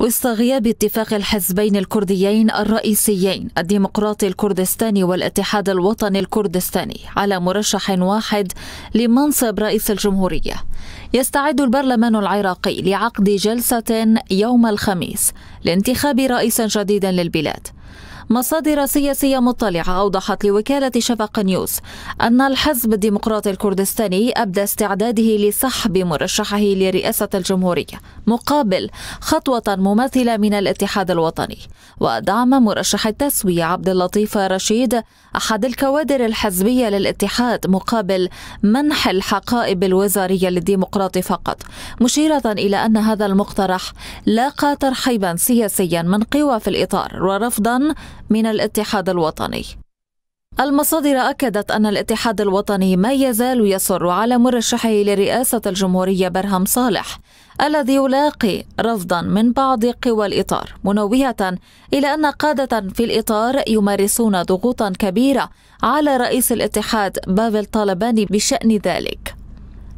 وسط غياب اتفاق الحزبين الكرديين الرئيسيين الديمقراطي الكردستاني والاتحاد الوطني الكردستاني على مرشح واحد لمنصب رئيس الجمهورية. يستعد البرلمان العراقي لعقد جلسة يوم الخميس لانتخاب رئيس جديد للبلاد. مصادر سياسية مطلعة أوضحت لوكالة شفق نيوز أن الحزب الديمقراطي الكردستاني أبدى استعداده لسحب مرشحه لرئاسة الجمهورية مقابل خطوة مماثلة من الاتحاد الوطني ودعم مرشح التسوية عبد اللطيف رشيد أحد الكوادر الحزبية للاتحاد مقابل منح الحقائب الوزارية للديمقراطي فقط مشيرة إلى أن هذا المقترح لاقى ترحيبا سياسيا من قوى في الإطار ورفضا من الاتحاد الوطني. المصادر أكدت أن الاتحاد الوطني ما يزال يصر على مرشحه لرئاسة الجمهورية برهم صالح الذي يلاقي رفضا من بعض قوى الإطار منوهة إلى أن قادة في الإطار يمارسون ضغوطا كبيرة على رئيس الاتحاد بافل طالباني بشأن ذلك.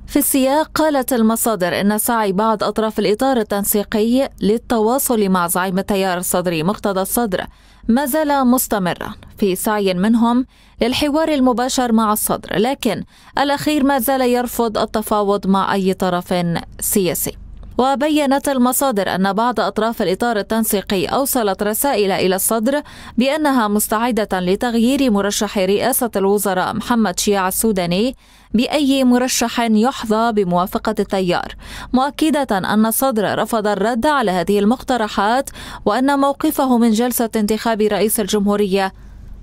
في السياق قالت المصادر إن سعي بعض أطراف الإطار التنسيقي للتواصل مع زعيم التيار الصدري مقتدى الصدر ما زال مستمرا. في سعي منهم للحوار المباشر مع الصدر لكن الأخير ما زال يرفض التفاوض مع أي طرف سياسي. وبينت المصادر أن بعض أطراف الإطار التنسيقي أوصلت رسائل إلى الصدر بأنها مستعدة لتغيير مرشح رئاسة الوزراء محمد شيع السوداني بأي مرشح يحظى بموافقة التيار مؤكدة أن الصدر رفض الرد على هذه المقترحات وأن موقفه من جلسة انتخاب رئيس الجمهورية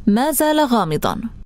ما زال غامضا.